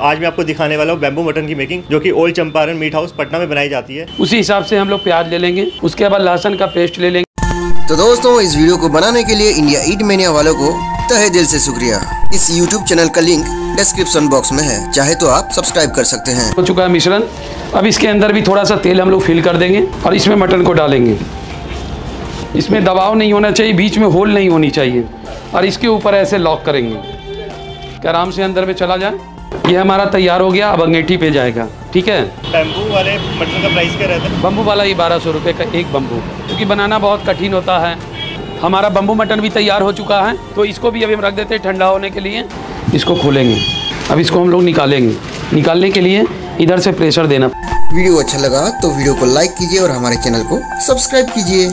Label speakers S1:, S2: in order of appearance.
S1: आज मैं आपको दिखाने वाला हूँ बैम्बू मटन की मेकिंग जो कि old Champaran meat house Patna में बनाई जाती है।
S2: उसी हिसाब से हम लोग प्याज ले लेंगे उसके बाद लहसुन का पेस्ट ले लेंगे।
S3: तो दोस्तों इस वीडियो को बनाने के लिए इंडिया ईट मेनिया वालों को तहे दिल से शुक्रिया। इस यूट्यूब चैनल का लिंक डिस्क्रिप्शन बॉक्स में है। चाहे तो आप सब्सक्राइब कर सकते हैं।
S2: हो चुका है मिश्रण। अब इसके अंदर भी थोड़ा सा तेल हम लोग फिल कर देंगे और इसमें मटन को डालेंगे। इसमें दबाव नहीं होना चाहिए बीच में होल नहीं होनी चाहिए। और इसके ऊपर ऐसे लॉक करेंगे। कि आराम से अंदर में चला जाए। ये हमारा तैयार हो गया अब अंगेठी पे जाएगा ठीक है?
S1: बम्बू वाले मटन का प्राइस क्या रहता है?
S2: बम्बू वाला ये बारह सौ रुपये का एक बम्बू क्योंकि बनाना बहुत कठिन होता है। हमारा बम्बू मटन भी तैयार हो चुका है तो इसको भी अभी हम रख देते हैं ठंडा होने के लिए। इसको खोलेंगे। अब इसको हम लोग निकालेंगे। निकालने के लिए इधर से प्रेशर देना।
S3: वीडियो अच्छा लगा तो वीडियो को लाइक कीजिए और हमारे चैनल को सब्सक्राइब कीजिए।